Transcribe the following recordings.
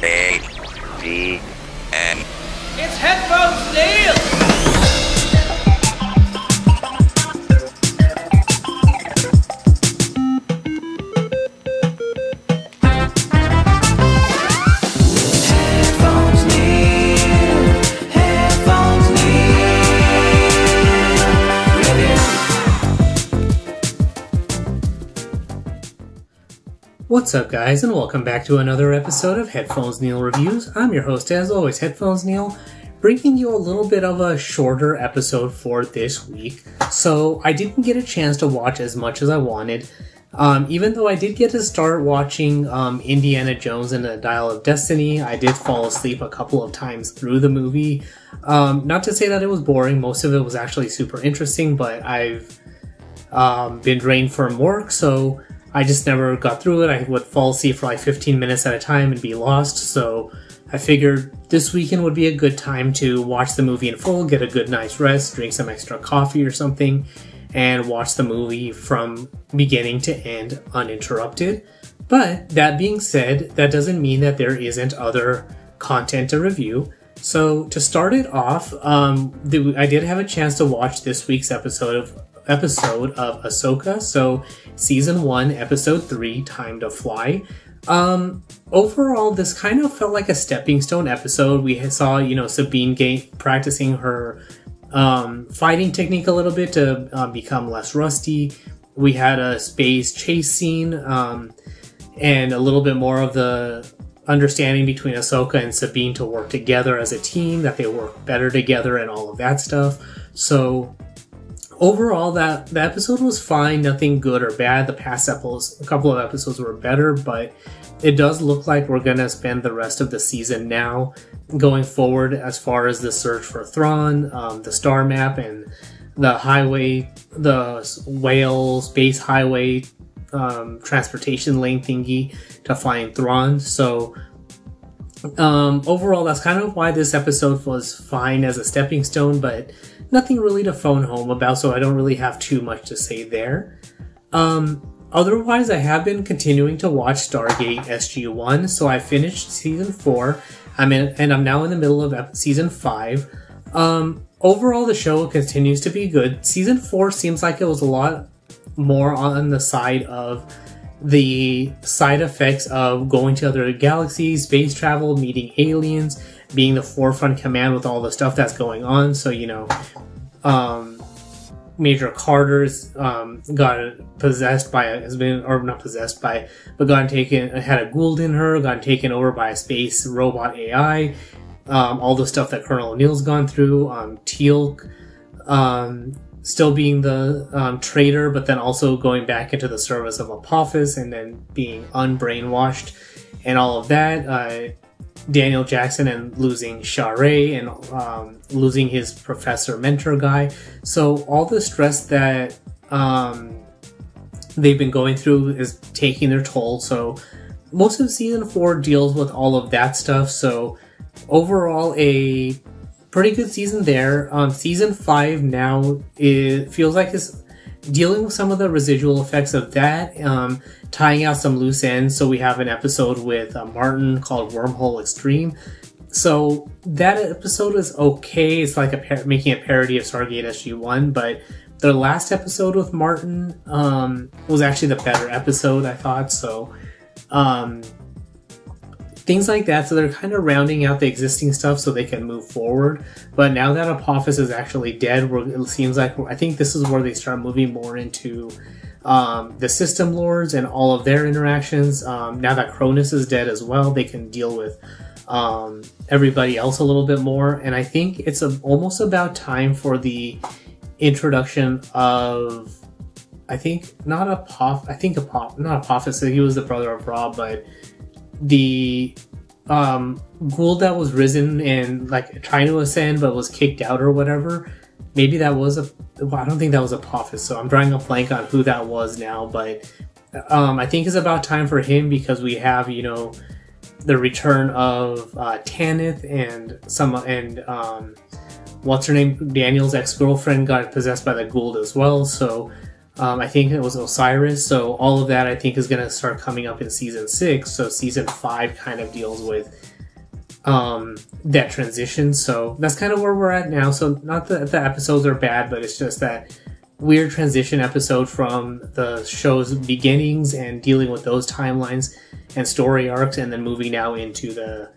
10, 20, What's up, guys, and welcome back to another episode of Headphones Neil Reviews. I'm your host, as always, Headphones Neil, bringing you a little bit of a shorter episode for this week. So, I didn't get a chance to watch as much as I wanted, um, even though I did get to start watching um, Indiana Jones and the Dial of Destiny. I did fall asleep a couple of times through the movie. Um, not to say that it was boring, most of it was actually super interesting, but I've um, been drained from work, so I just never got through it. I would fall asleep for like 15 minutes at a time and be lost. So I figured this weekend would be a good time to watch the movie in full, get a good night's rest, drink some extra coffee or something, and watch the movie from beginning to end uninterrupted. But that being said, that doesn't mean that there isn't other content to review. So to start it off, um, the, I did have a chance to watch this week's episode of episode of Ahsoka. So season one, episode three, Time to Fly. Um, overall, this kind of felt like a stepping stone episode. We saw, you know, Sabine ga- practicing her um, fighting technique a little bit to um, become less rusty. We had a space chase scene um, and a little bit more of the understanding between Ahsoka and Sabine to work together as a team, that they work better together, and all of that stuff. So overall, that the episode was fine. Nothing good or bad. The past episodes, a couple of episodes were better, but it does look like we're gonna spend the rest of the season now going forward as far as the search for Thrawn, um, the star map, and the highway, the whale space highway um, transportation lane thingy to find Thrawn. So um, overall, that's kind of why this episode was fine as a stepping stone, but nothing really to phone home about, so I don't really have too much to say there. Um, otherwise, I have been continuing to watch Stargate SG1, so I finished season 4, I'm in, and I'm now in the middle of season 5. Um, overall, the show continues to be good. Season 4 seems like it was a lot more on the side of the side effects of going to other galaxies, space travel, meeting aliens, being the forefront command with all the stuff that's going on. So, you know, um, Major Carter's um, got possessed by has been, or not possessed by, but gotten taken, had a Goa'uld in her, gotten taken over by a space robot AI. Um, all the stuff that Colonel O'Neill's gone through. Um, Teal'c, um, still being the um, traitor, but then also going back into the service of Apophis and then being unbrainwashed and all of that. Uh, Daniel Jackson and losing Sha're and um, losing his professor mentor guy. So all the stress that um, they've been going through is taking their toll. So most of season four deals with all of that stuff. So overall, a pretty good season there. Um, season five now it feels like it's dealing with some of the residual effects of that, um, tying out some loose ends. So we have an episode with uh, Martin called Wormhole Extreme. So that episode is okay. It's like a making a parody of Stargate SG One, but the last episode with Martin um, was actually the better episode, I thought. So um, things like that. So they're kind of rounding out the existing stuff so they can move forward. But now that Apophis is actually dead, it seems like I think this is where they start moving more into um, the system lords and all of their interactions. Um, now that Cronus is dead as well, they can deal with um, everybody else a little bit more. And I think it's a, almost about time for the introduction of. I think not a pop. I think a pop, not a Apophis. He was the brother of Rob, but the um Goa'uld that was risen and like trying to ascend but was kicked out or whatever. Maybe that was a. Well, I don't think that was a Apophis, so I'm drawing a blank on who that was now. But um, I think it's about time for him because we have you know the return of uh, Tanith and some and um, what's her name? Daniel's ex girlfriend got possessed by the Goa'uld as well. So um, I think it was Osiris. So all of that I think is going to start coming up in season six. So season five kind of deals with um, that transition. So that's kind of where we're at now. So not that the episodes are bad, but it's just that weird transition episode from the show's beginnings and dealing with those timelines and story arcs, and then moving now into the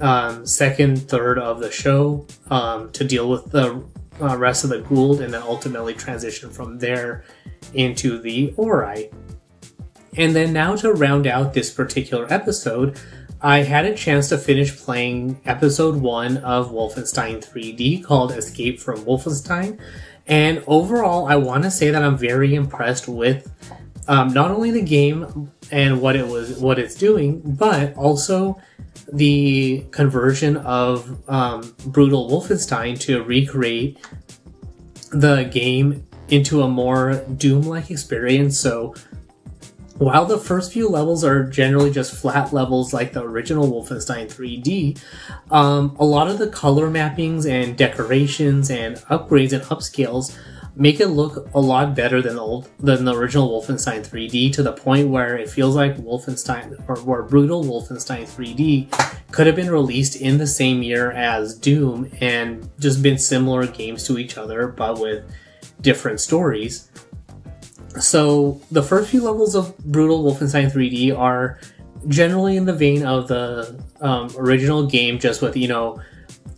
um, second third of the show um, to deal with the uh, rest of the Goa'uld, and then ultimately transition from there into the Ori. And then now to round out this particular episode, I had a chance to finish playing episode one of Wolfenstein 3D called Escape from Wolfenstein. And overall, I want to say that I'm very impressed with um, not only the game and what it was, what it's doing, but also the conversion of um, Brutal Wolfenstein to recreate the game into a more Doom-like experience. So while the first few levels are generally just flat levels like the original Wolfenstein 3D, um, a lot of the color mappings and decorations and upgrades and upscales make it look a lot better than the old than the original Wolfenstein 3D to the point where it feels like Wolfenstein or, or Brutal Wolfenstein 3D could have been released in the same year as Doom and just been similar games to each other but with different stories. So the first few levels of Brutal Wolfenstein 3D are generally in the vein of the um, original game, just with you know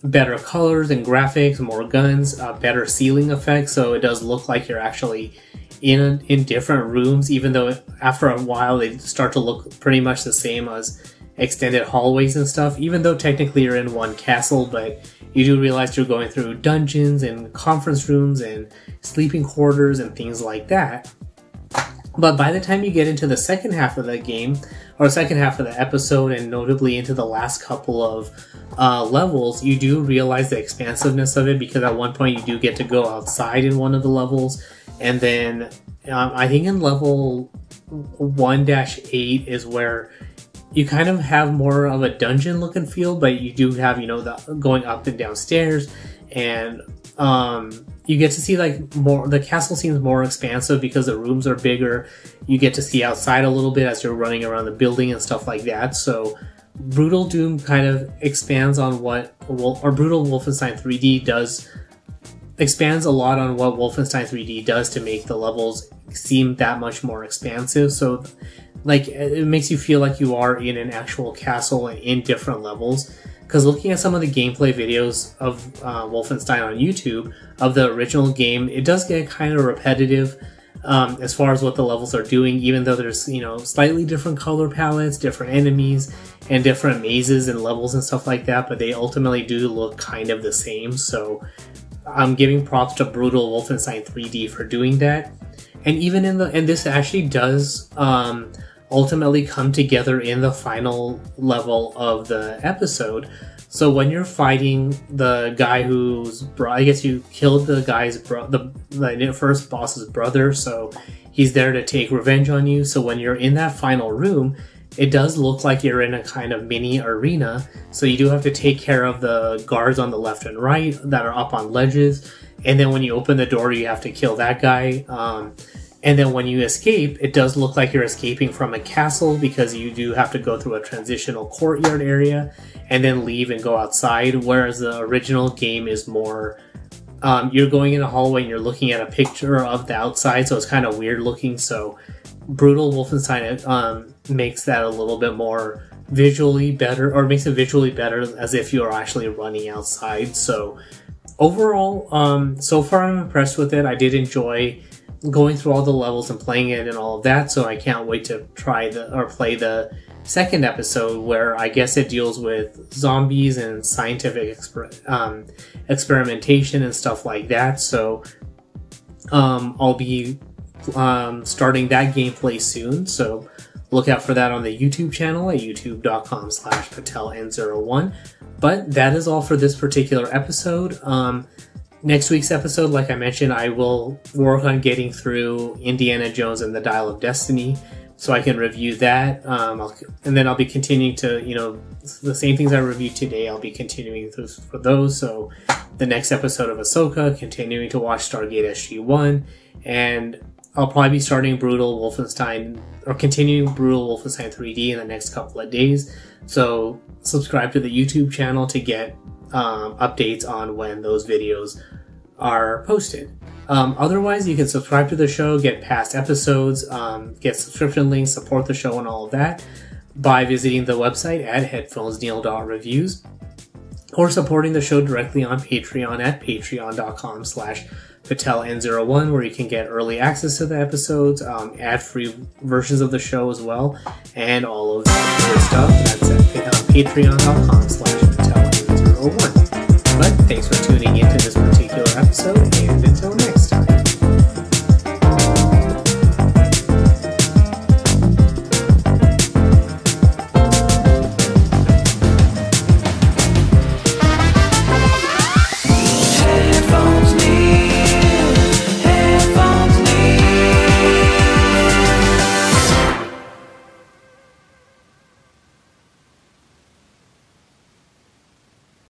better colors and graphics, more guns, uh, better ceiling effects. So it does look like you're actually in in different rooms, even though after a while they start to look pretty much the same as extended hallways and stuff. Even though technically you're in one castle, but you do realize you're going through dungeons and conference rooms and sleeping quarters and things like that. But by the time you get into the second half of the game, or second half of the episode, and notably into the last couple of uh, levels, you do realize the expansiveness of it because at one point you do get to go outside in one of the levels, and then um, I think in level 1 8 is where you kind of have more of a dungeon look and feel, but you do have, you know, the going up and down stairs and um, you get to see like more the castle seems more expansive because the rooms are bigger. You get to see outside a little bit as you're running around the building and stuff like that. So brutal doom kind of expands on what or brutal wolfenstein 3d does expands a lot on what wolfenstein 3d does to make the levels seem that much more expansive. So like it makes you feel like you are in an actual castle and in different levels because looking at some of the gameplay videos of uh, Wolfenstein on YouTube of the original game, it does get kind of repetitive um, as far as what the levels are doing. Even though there's you know slightly different color palettes, different enemies, and different mazes and levels and stuff like that, but they ultimately do look kind of the same. So I'm giving props to Brutal Wolfenstein 3D for doing that. And even in the and this actually does. Um, ultimately come together in the final level of the episode. So when you're fighting the guy who's, bro- I guess you killed the guy's bro- the, the first boss's brother, so he's there to take revenge on you. So when you're in that final room, it does look like you're in a kind of mini arena. So you do have to take care of the guards on the left and right that are up on ledges. And then when you open the door, you have to kill that guy. Um, and then when you escape, it does look like you're escaping from a castle because you do have to go through a transitional courtyard area and then leave and go outside. Whereas the original game is more, um, you're going in a hallway and you're looking at a picture of the outside, so it's kind of weird looking. So, Brutal Wolfenstein um, makes that a little bit more visually better, or makes it visually better as if you're actually running outside. So, overall, um, so far I'm impressed with it. I did enjoy going through all the levels and playing it and all of that. So I can't wait to try the or play the second episode where I guess it deals with zombies and scientific exper- um, experimentation and stuff like that. So um, I'll be um, starting that gameplay soon. So look out for that on the YouTube channel at youtube.com slash pateln01. But that is all for this particular episode. Um, next week's episode, like I mentioned, I will work on getting through Indiana Jones and the Dial of Destiny, so I can review that. Um, and then I'll be continuing to, you know, the same things I reviewed today. I'll be continuing those for those. So the next episode of Ahsoka, continuing to watch Stargate SG One, and I'll probably be starting Brutal Wolfenstein or continuing Brutal Wolfenstein 3D in the next couple of days. So subscribe to the YouTube channel to get um, updates on when those videos are posted. Um, otherwise, you can subscribe to the show, get past episodes, um, get subscription links, support the show, and all of that by visiting the website at headphonesneil.reviews or supporting the show directly on Patreon at patreon.com slash pateln01 where you can get early access to the episodes, um, ad-free versions of the show as well, and all of that good stuff. That's at patreon.com slash pateln01. But thanks for tuning into this particular episode, and until next